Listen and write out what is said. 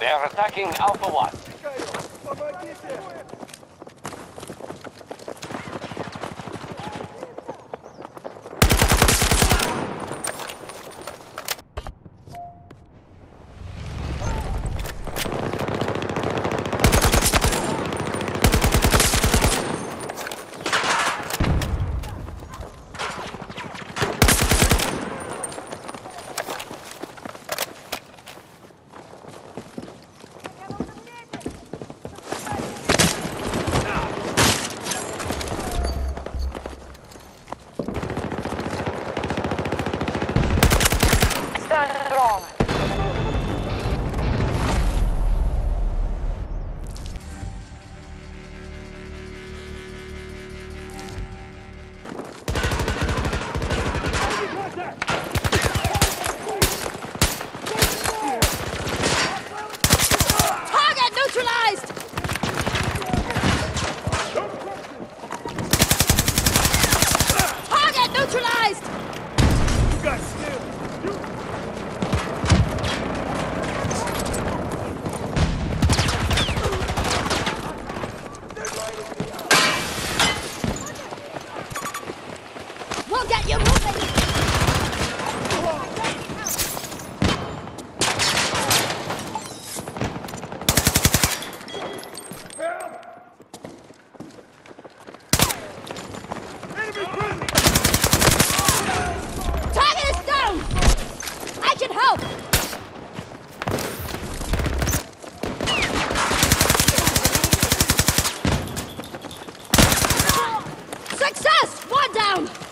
They are attacking Alpha 1. Success! One down!